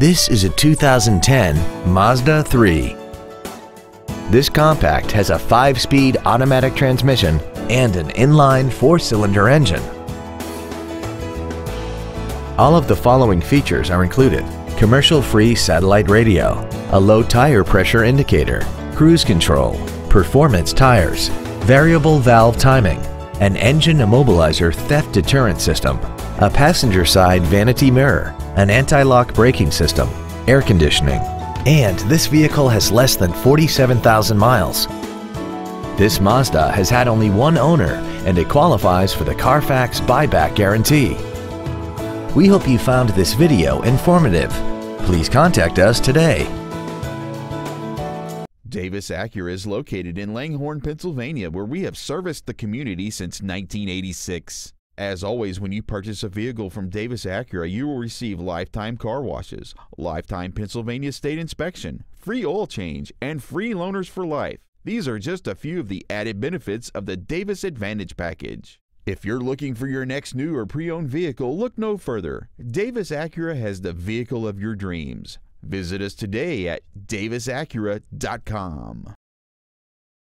This is a 2010 Mazda 3. This compact has a 5-speed automatic transmission and an inline 4-cylinder engine. All of the following features are included. Commercial-free satellite radio, a low tire pressure indicator, cruise control, performance tires, variable valve timing, an engine immobilizer theft deterrent system, a passenger side vanity mirror, an anti-lock braking system, air conditioning, and this vehicle has less than 47,000 miles. This Mazda has had only one owner and it qualifies for the Carfax buyback guarantee. We hope you found this video informative. Please contact us today. Davis Acura is located in Langhorne, Pennsylvania, where we have serviced the community since 1986. As always, when you purchase a vehicle from Davis Acura, you will receive lifetime car washes, lifetime Pennsylvania state inspection, free oil change, and free loaners for life. These are just a few of the added benefits of the Davis Advantage Package. If you're looking for your next new or pre owned vehicle, look no further. Davis Acura has the vehicle of your dreams. Visit us today at davisacura.com.